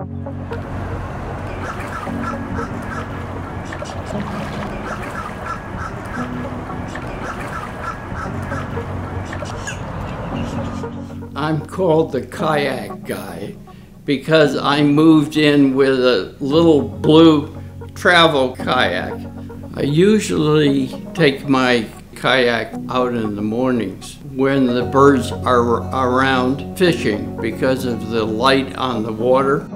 I'm called the kayak guy because I moved in with a little blue travel kayak. I usually take my kayak out in the mornings when the birds are around fishing because of the light on the water.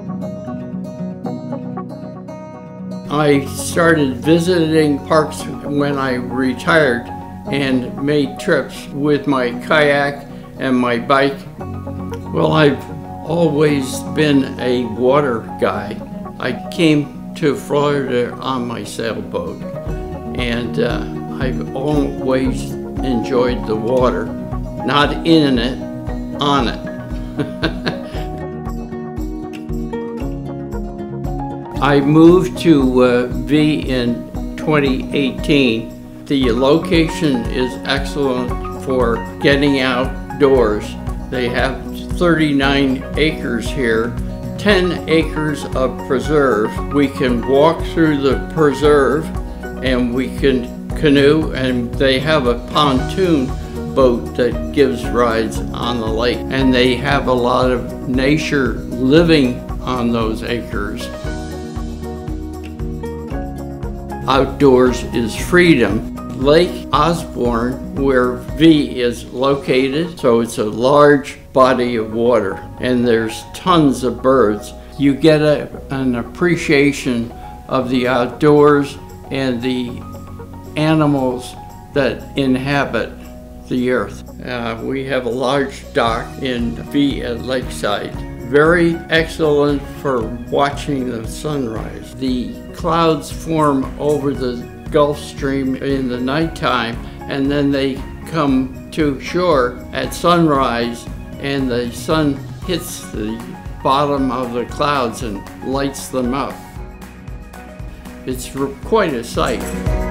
I started visiting parks when I retired and made trips with my kayak and my bike. Well, I've always been a water guy. I came to Florida on my sailboat and uh, I've always enjoyed the water, not in it, on it. I moved to uh, Vi in 2018. The location is excellent for getting outdoors. They have 39 acres here, 10 acres of preserve. We can walk through the preserve and we can canoe and they have a pontoon boat that gives rides on the lake and they have a lot of nature living on those acres. Outdoors is freedom. Lake Osborne, where Vi is located, so it's a large body of water and there's tons of birds. You get a, an appreciation of the outdoors and the animals that inhabit the earth. Uh, we have a large dock in Vi at Lakeside. Very excellent for watching the sunrise. The clouds form over the Gulf Stream in the nighttime and then they come to shore at sunrise and the sun hits the bottom of the clouds and lights them up. It's quite a sight.